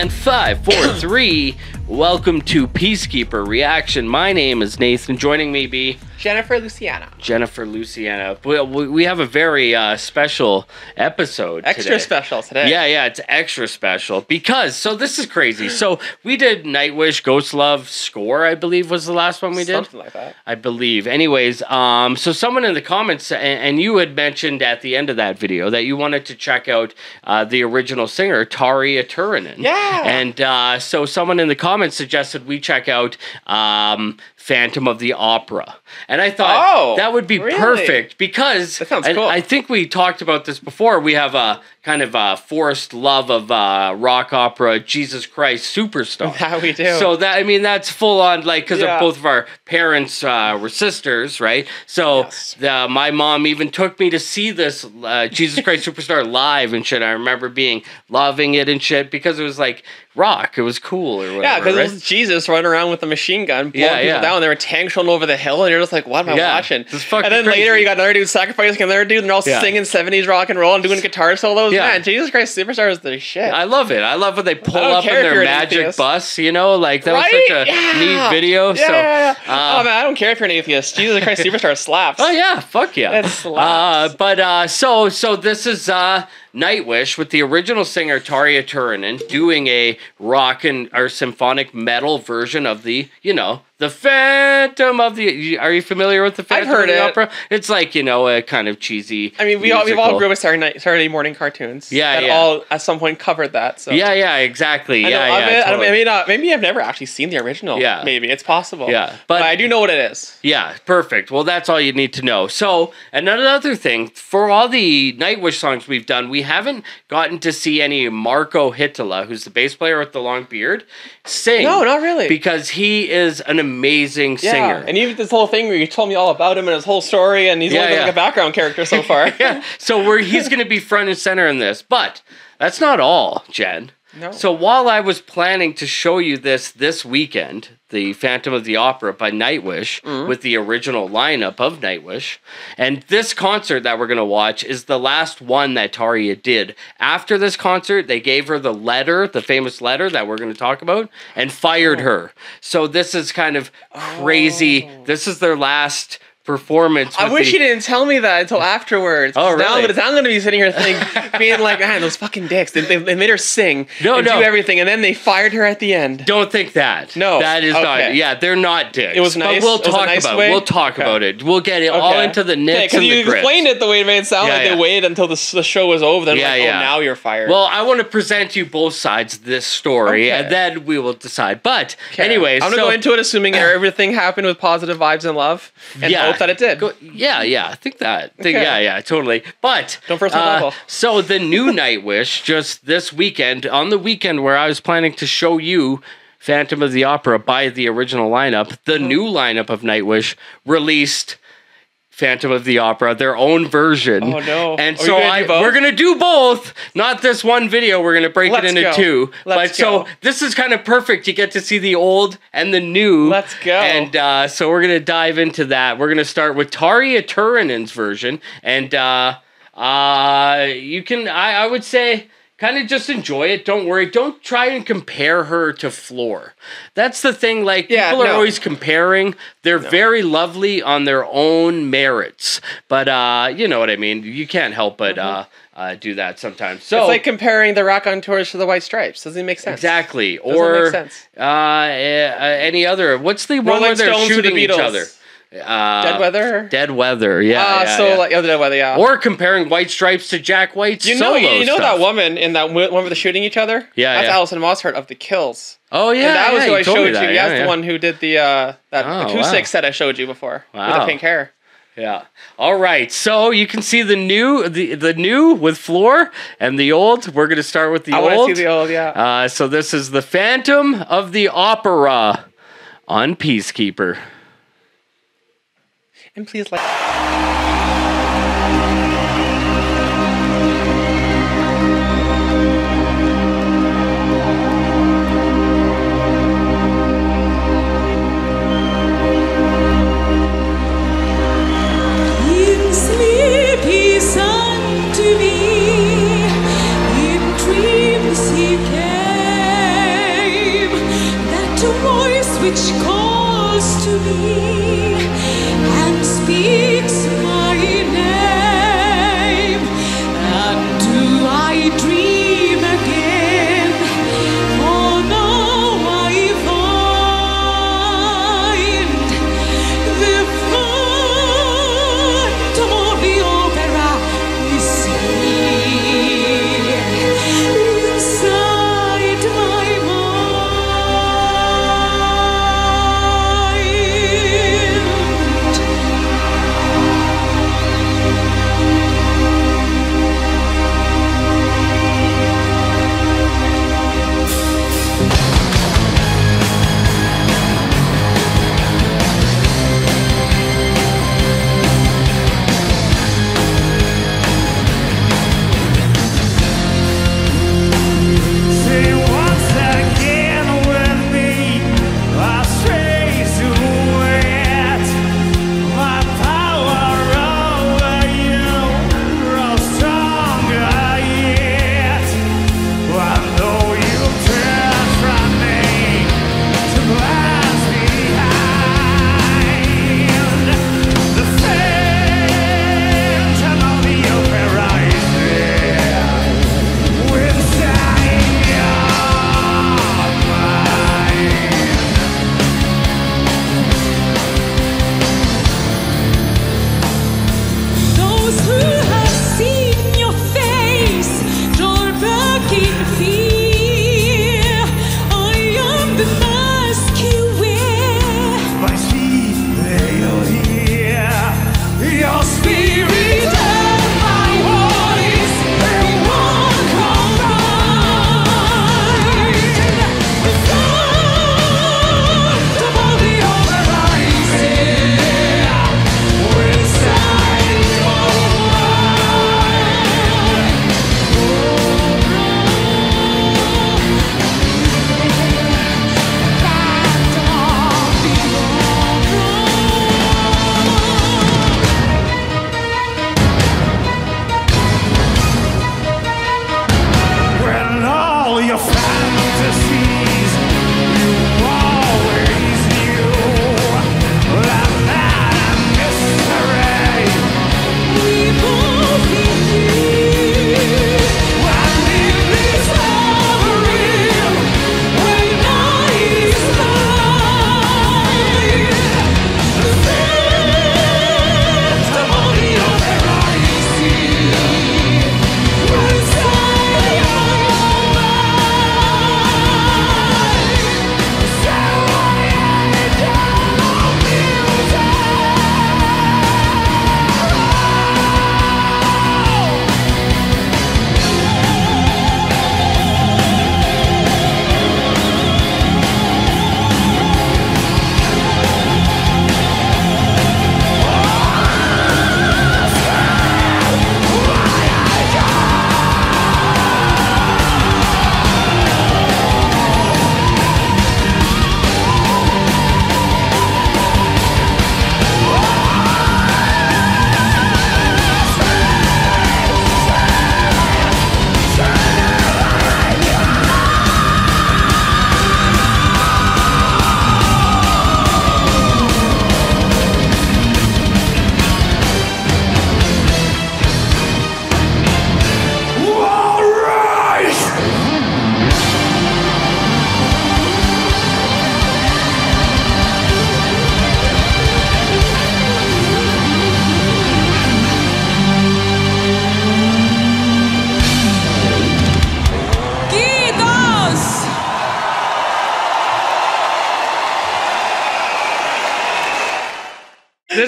And five, four, three. Welcome to Peacekeeper Reaction. My name is Nathan. Joining me be Jennifer Luciana. Jennifer Luciana. We, we we have a very uh, special episode. Extra today. special today. Yeah, yeah, it's extra special because so this is crazy. So we did Nightwish, Ghost Love, Score, I believe was the last one we did. Something like that. I believe. Anyways, um, so someone in the comments, and, and you had mentioned at the end of that video that you wanted to check out uh, the original singer, Tarja Turunen. Yeah. And uh, so someone in the comments suggested we check out um, Phantom of the Opera. And I thought Oh, that would be really? perfect because That sounds cool. I think we talked about this before. We have a kind of a forced love of uh, rock opera, Jesus Christ Superstar. That we do. So that I mean that's full on like because Yeah. both of our parents uh, were sisters, right? So Yes. the, my mom even took me to see this uh, Jesus Christ Superstar live and shit. I remember being loving it and shit because it was like rock. It was cool or whatever. Yeah, because right? it was Jesus running around with a machine gun, blowing Yeah, people yeah. down. They were tanks rolling over the hill, and you're just like, "What am I watching?" and then crazy. later, you got another dude sacrificing another dude, and they're all singing '70s rock and roll and doing guitar solos. Yeah. Man, Jesus Christ Superstar is the shit. I love it. I love when they pull up in their magic atheist. bus. You know, like that right? was such a yeah. neat video. Yeah, so, yeah, yeah. uh, oh man, I don't care if you're an atheist. Jesus Christ Superstar slaps. Oh yeah, fuck yeah. It Uh, slaps. but uh, so so this is uh, Nightwish with the original singer Tarja Turunen doing a rock and or symphonic metal version of the you know the Phantom of the. Are you familiar with the Phantom heard of the it. Opera? It's like you know a kind of cheesy. I mean, we all, we've all grew up with Saturday, night, Saturday morning cartoons. Yeah, that yeah. all at some point covered that. So Yeah, yeah, exactly. I yeah, love yeah. it. Totally. I mean, uh, maybe I've never actually seen the original. Yeah. maybe it's possible. Yeah, but, but- I do know what it is. Yeah, perfect. Well, that's all you need to know. So, another thing, for all the Nightwish songs we've done, we haven't gotten to see any Marko Hietala, who's the bass player with the long beard, sing. No, not really. Because he is an amazing yeah, singer. and even this whole thing where you told me all about him and his whole story, and he's Yeah, only yeah. like a background character so far. yeah. So we're he's going to be front and center in this, but that's not all, Jen. No. So while I was planning to show you this this weekend, the Phantom of the Opera by Nightwish Mm-hmm. with the original lineup of Nightwish, and this concert that we're gonna watch is the last one that Tarja did. After this concert, they gave her the letter, the famous letter that we're gonna talk about, and fired Oh. her. So this is kind of crazy. This is their last performance. I wish the- you didn't tell me that until afterwards. Oh, 'cause Now, really? but now I'm gonna be sitting here thinking, being like, man, those fucking dicks. They, they, they made her sing No, and no. do everything, and then they fired her at the end. Don't think that. No. that is not. Yeah, they're not dicks. It was nice? But we'll talk nice about. way? it. We'll talk Okay. about it. We'll get it all into the nits because and you the grits. explained it the way it made it sound Yeah, like yeah. they waited until the, the show was over. Then Yeah, like, yeah. oh, now you're fired. Well, I want to present you both sides of this story, Okay. and then we will decide. But, Okay. anyways, I'm gonna so, go into it assuming everything happened with positive vibes and love, and Yeah. That it did. Go- yeah, yeah, I think that. Think, Okay. Yeah, yeah, totally. But Don't my uh, bubble. so the new Nightwish just this weekend on the weekend where I was planning to show you Phantom of the Opera by the original lineup, the Uh-huh. new lineup of Nightwish released. Phantom of the Opera, their own version. Oh, no. And Are so I, we're gonna do both. Not this one video. We're gonna break Let's it into go. two. Let's but so go. this is kind of perfect. You get to see the old and the new. Let's go. And uh, so we're gonna dive into that. We're gonna start with Tarja Turunen's version, and uh, uh, you can. I, I would say. Kind of just enjoy it. Don't worry. Don't try and compare her to Floor. That's the thing. Like Yeah, people are no. always comparing. They're very lovely on their own merits, but uh, you know what I mean. You can't help but uh, uh, do that sometimes. So Mm-hmm. It's like comparing the Raconteurs to the White Stripes. Doesn't make sense? exactly, Doesn't or make sense. uh, uh, any other. What's the one Rolling where they're Stones to the shooting each other? Uh, Dead Weather. Dead weather. Yeah. Ah, yeah, so yeah. like oh, Dead Weather, yeah. or comparing White Stripes to Jack White's you know, you, know stuff. that woman in that one where they're shooting each other. Yeah, that's yeah. Alison Mosshart of the Kills. Oh yeah, and that was who I showed you. that, That's yeah, the one who did the uh, that Oh, acoustic wow. set I showed you before with the pink hair. Yeah. All right. So you can see the new, the the new with floor and the old. We're gonna start with the I old. want to see the old, yeah. Uh, so this is the Phantom of the Opera on Peacekeeper. And please like.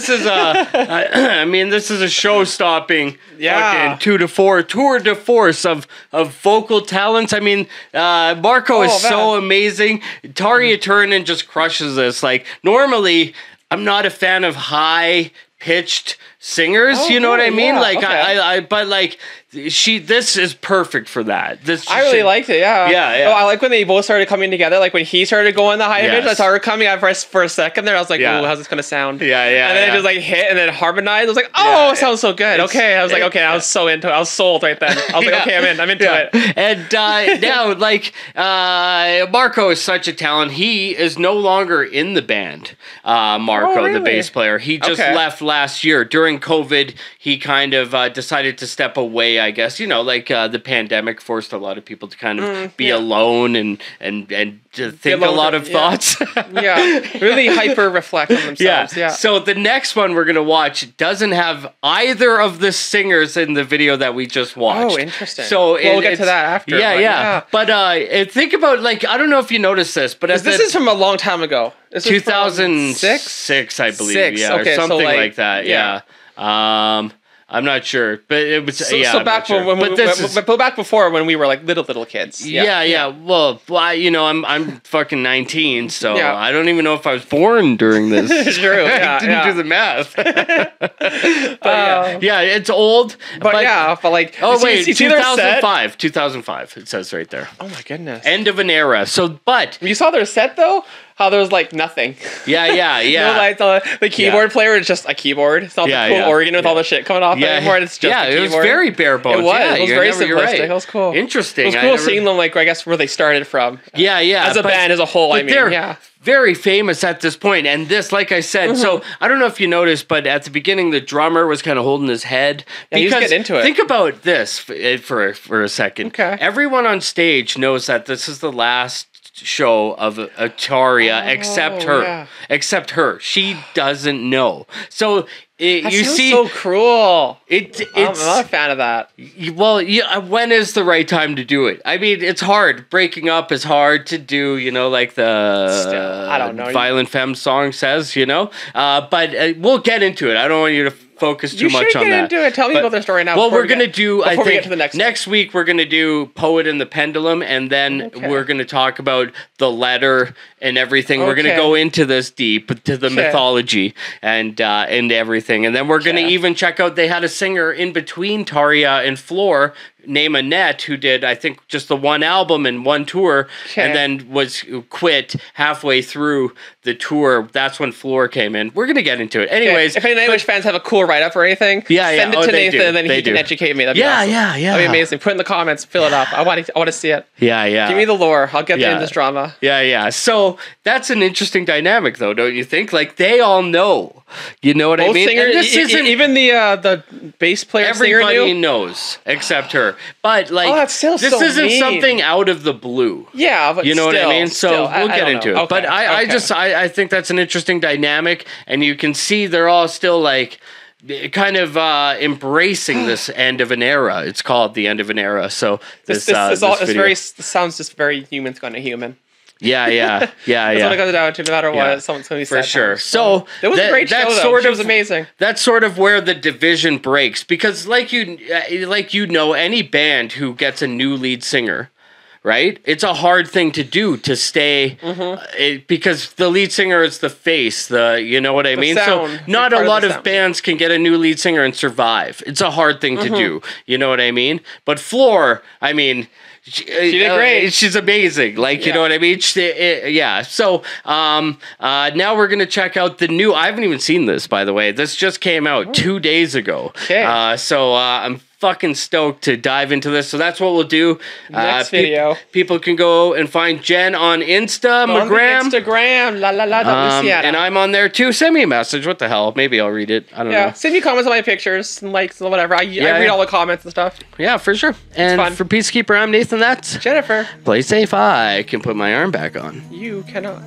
this is a. I mean, this is a show-stopping, yeah, two to four tour de force of of vocal talents. I mean, uh, Marko oh, is man. so amazing. Tarja Turner just crushes this. Like normally, I'm not a fan of high pitched singers. Oh, you know really? what I mean? Yeah, like okay. I, I, but like she, this is perfect for that. This I really she, liked it. Yeah, yeah. yeah. Oh, I like when they both started coming together. Like when he started going the high yes. I saw her coming. I for, for a second there, I was like, yeah. "Ooh, how's this gonna sound?" Yeah, yeah. And then yeah. it just like hit and then harmonized. I was like, "Oh, yeah, it sounds so good." Okay, I was like, "Okay," I was so into. it. I was sold right then. I was like, "Okay, I'm in. I'm into it." And uh, now, like uh, Marko is such a talent. He is no longer in the band. Uh, Marko, oh, really? the bass player, he just okay. left last year during COVID. He kind of uh, decided to step away. I guess you know, like uh, the pandemic forced a lot of people to kind of be Mm, yeah. alone and and and to think a lot of yeah. thoughts. Yeah, really hyper reflect on Yeah. themselves. Yeah. So the next one we're gonna watch doesn't have either of the singers in the video that we just watched. Oh, interesting. So Well, we'll get to that after, Yeah, but yeah. yeah. But uh, think about like I don't know if you noticed this, but as this the is from a long time ago. This 2006, six. I believe. Six, Yeah, okay, or so, something like, like, that. Yeah. Um, I'm not sure, but it was So, yeah. so I'm back sure. when, when, but when- is- but but back before when we were like little little kids. yeah, yeah, Well, well, I- you know, I'm I'm fucking 19, so Yeah. I don't even know if I was born during this. True, yeah, I didn't yeah. do the math. Uh, yeah, it's old. but, yeah, but like Oh wait, see- see their set? 2005. 2005. It says right there. Oh my goodness. End of an era. So, but you saw their set though? How there was like nothing. yeah, yeah, yeah. know, like the, the keyboard player is just a keyboard. It's not Yeah, the cool yeah. organ with all the shit coming off yeah, anymore. It's just yeah. It was very bare bones. It was. Yeah, it was very never- simplistic. right. It was cool. Interesting. It was cool never- seeing them like I guess where they started from. Yeah, yeah. As a but- band as a whole, I mean, yeah. very famous at this point. And this, like I said, so Mm-hmm. I don't know if you noticed, but at the beginning, the drummer was kind of holding his head. Yeah, was into it. Think about this f- eh, for for a second. Okay. Everyone on stage knows that this is the last show of Ataria except Oh, her. yeah. Except her. She doesn't know. So it, you see so cruel. it I'm it's not a fan of that. Well, yeah, when is the right time to do it? I mean, it's hard. Breaking up is hard to do, you know, like the Still, I don't know. Violent Femme song says, you know. Uh, but uh, we'll get into it. I don't want you to focus too You much should on that. into it. Tell me But- about their story now. Well, we're we gonna get- do. I before we think get to the next. next week we're gonna do Poet and the Pendulum, and then Okay. we're gonna talk about the letter and everything. We're gonna go into this deep to the Okay. mythology and uh, and everything, and then we're gonna Okay. even check out. They had a singer in between Tarja and Floor named Anette who did I think just the one album and one tour, and then was quit halfway through the tour. That's when Floor came in. We're gonna get into it, anyways. if any Nightwish fans have a cool write up or anything, Yeah, yeah. send it Oh, to Nathan, do. and then They he can educate me. That'd be Yeah, awesome. yeah, yeah. That'd be amazing. Put in the comments, fill it up. I want to, I want to see it. yeah, yeah. Give me the lore. I'll get Yeah. into this drama. Yeah, yeah. So that's an interesting dynamic, though, don't you think? Like they all know. You know what I mean? And this e- isn't even the uh, the bass player singer everybody knows except her. But like, Oh, that's still this so isn't mean. something out of the blue. Yeah, but You know what I mean? So still, we'll I get don't into know. it. But Okay, I, I okay. just I, I think that's an interesting dynamic, and you can see they're all still like kind of uh embracing this end of an era it's called the end of an era so this, this, this, uh, is all, this video- very this sounds just very human's going to human. Yeah yeah yeah That's yeah what it comes down to. No matter Yeah. what, someone's going to be for sure. So it was that- a great show. that's sort of was amazing. That's sort of where the division breaks because, like you, uh, like you know, any band who gets a new lead singer. Right, it's a hard thing to do to stay Mm-hmm. uh, it, because the lead singer is the face. The you know what I mean. sound, so not a part of lot of bands can get a new lead singer and survive. It's a hard thing Mm-hmm. to do. You know what I mean. But Floor, I mean, she, did uh, great. she's amazing. Like you know what I mean. She, uh, yeah. So um, uh, now we're gonna check out the new. I haven't even seen this, by the way. This just came out two days ago. Oh. Okay. Uh, so uh, I'm fucking stoked to dive into this. So that's what we'll do. Next uh, peop- video. people can go and find Jen on Insta, On. Instagram, la la la, Um, Luciana. and I'm on there too. Send me a message. What the hell? Maybe I'll read it. I don't yeah, know. send me comments on my pictures and likes and whatever. I, I read yeah. all the comments and stuff. Yeah, for sure. And fun. for Peacekeeper, I'm Nathan. That's Jennifer, play safe. I can put my arm back on. you cannot.